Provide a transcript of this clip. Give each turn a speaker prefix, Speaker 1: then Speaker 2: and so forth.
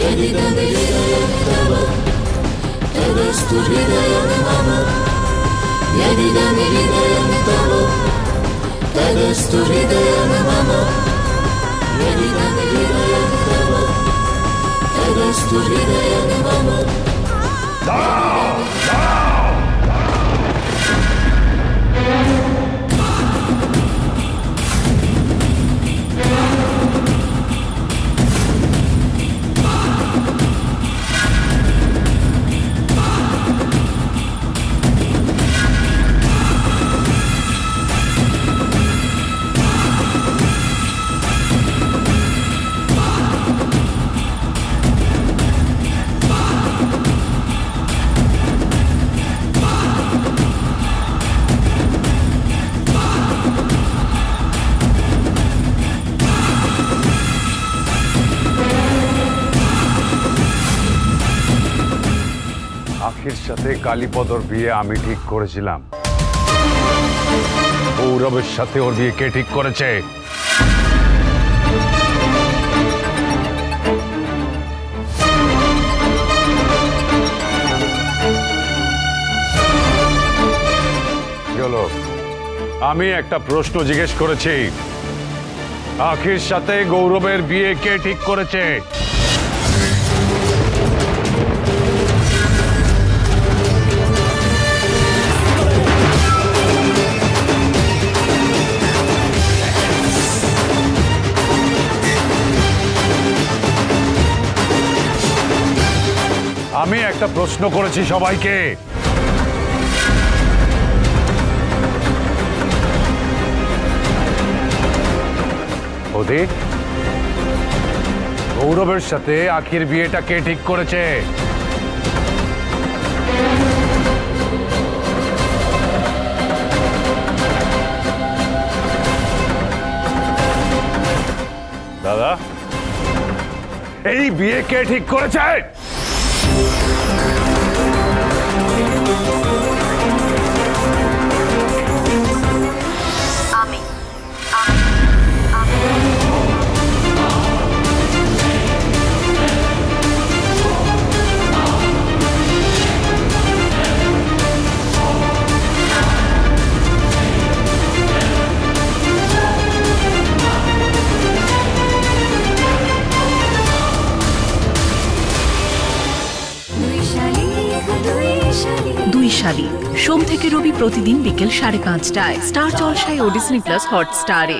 Speaker 1: Yeniden gidelim tamam Destur gidelim ama Yeniden gidelim tamam Destur gidelim ama
Speaker 2: আখির সাথে কালীপদর বিয়ে আমি ঠিক করেছিলাম। গৌরবের সাথে ওর বিয়ে কে ঠিক করেছে? আমি একটা প্রশ্ন জিজ্ঞেস করেছি। আখির সাথে গৌরবের বিয়ে কে ঠিক করেছে? আমি একটা প্রশ্ন করেছি সবাইকে। গৌরবের সাথে আখির বিয়েটা কে ঠিক করেছে? দাদা, এই বিয়ে কে ঠিক করেছে?
Speaker 3: আমি
Speaker 4: দুই শালিক সোম থেকে রবি প্রতিদিন বিকেল সাড়ে পাঁচটায়। স্টার জলসায় ও ডিসনি প্লাস হটস্টারে।